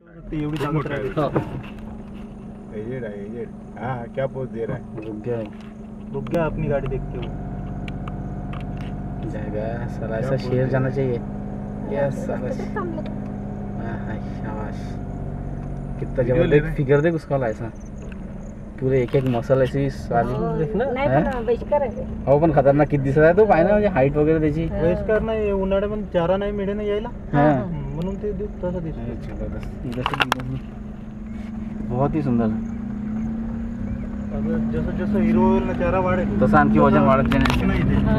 ती एवढी हो. एजेड है एजेड। हाँ क्या पोज दे रहा है? रुक गया। रुक गया अपनी गाड़ी देखते हुए जाएगा साला ऐसा शेर जाना चाहिए। यस साला शाबाश। कितना ज़बरदस्त फिगर देख उसका ऐसा। पूरे एक एक मसल अशी साली नाही हा? पण खतरनाक किती दिसत आहे तो पाहिजे म्हणजे हाईट वगैरे त्याची वयस्कर नाही चारा नाही मिळे ना यायला ते इधर से बहुत ही सुंदर आता जसं जसं हिरो नचारा वाढेल तसं आणखी वज़न वाढत ते. हा.